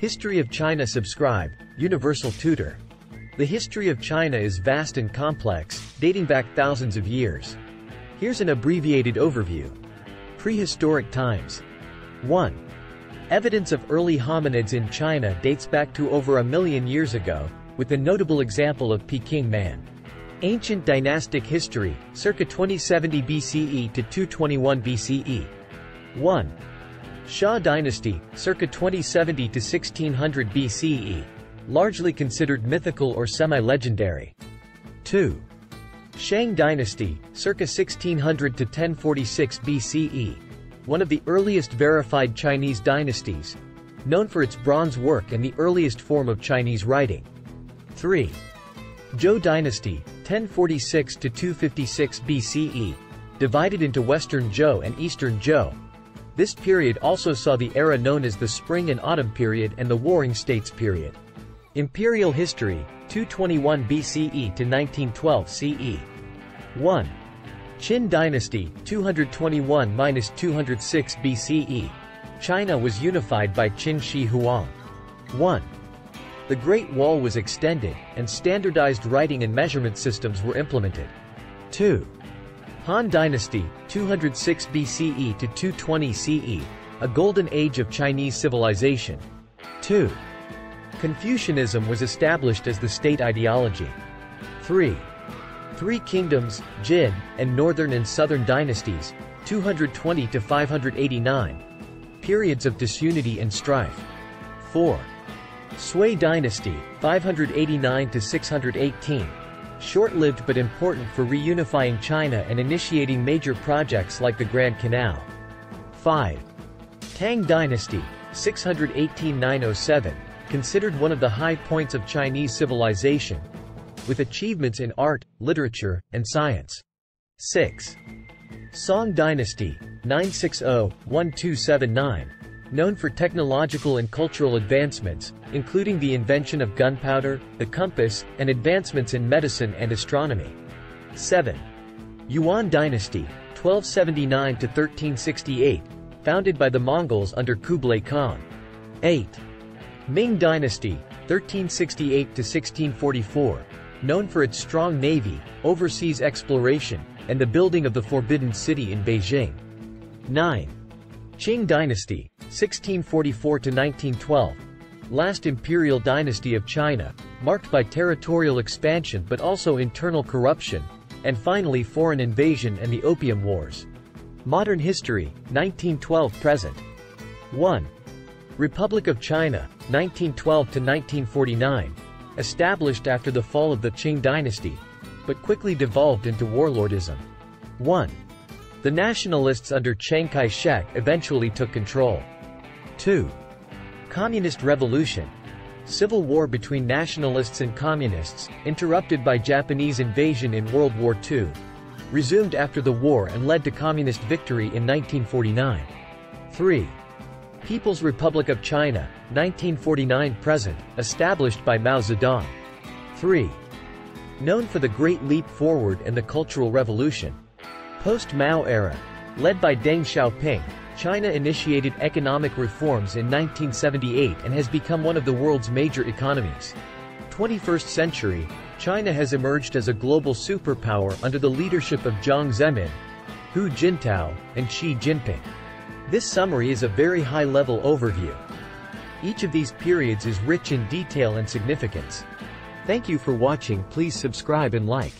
History of China Subscribe, Universal Tutor. The history of China is vast and complex, dating back thousands of years. Here's an abbreviated overview. Prehistoric times. 1. Evidence of early hominids in China dates back to over a million years ago, with the notable example of Peking man. Ancient dynastic history, circa 2070 BCE to 221 BCE. 1. Xia dynasty, circa 2070 to 1600 BCE. Largely considered mythical or semi-legendary. 2. Shang dynasty, circa 1600 to 1046 BCE. One of the earliest verified Chinese dynasties. Known for its bronze work and the earliest form of Chinese writing. 3. Zhou dynasty, 1046 to 256 BCE. Divided into Western Zhou and Eastern Zhou, this period also saw the era known as the Spring and Autumn period and the Warring States period. Imperial History, 221 BCE to 1912 CE. 1. Qin Dynasty, 221-206 BCE. China was unified by Qin Shi Huang. 1. The Great Wall was extended, and standardized writing and measurement systems were implemented. 2. Han Dynasty, 206 BCE to 220 CE, a golden age of Chinese civilization. 2. Confucianism was established as the state ideology. 3. Three Kingdoms, Jin, and Northern and Southern Dynasties, 220 to 589. Periods of disunity and strife. 4. Sui Dynasty, 589 to 618 short-lived but important for reunifying China and initiating major projects like the Grand Canal. 5. Tang Dynasty, 618-907, considered one of the high points of Chinese civilization, with achievements in art, literature, and science. 6. Song Dynasty, 960-1279, known for technological and cultural advancements, including the invention of gunpowder, the compass, and advancements in medicine and astronomy. 7. Yuan Dynasty, 1279-1368, founded by the Mongols under Kublai Khan. 8. Ming Dynasty, 1368-1644, known for its strong navy, overseas exploration, and the building of the Forbidden City in Beijing. 9. Qing Dynasty, 1644-1912, last imperial dynasty of China, marked by territorial expansion but also internal corruption, and finally foreign invasion and the Opium Wars. Modern History, 1912-present. 1. Republic of China, 1912-1949, established after the fall of the Qing dynasty, but quickly devolved into warlordism. 1. The nationalists under Chiang Kai-shek eventually took control. 2. Communist Revolution. Civil war between nationalists and communists, interrupted by Japanese invasion in World War II. Resumed after the war and led to communist victory in 1949. 3. People's Republic of China, 1949-present, established by Mao Zedong. 3. Known for the Great Leap Forward and the Cultural Revolution. Post-Mao era. Led by Deng Xiaoping, China initiated economic reforms in 1978 and has become one of the world's major economies. 21st century, China has emerged as a global superpower under the leadership of Jiang Zemin, Hu Jintao, and Xi Jinping. This summary is a very high-level overview. Each of these periods is rich in detail and significance. Thank you for watching please subscribe and like.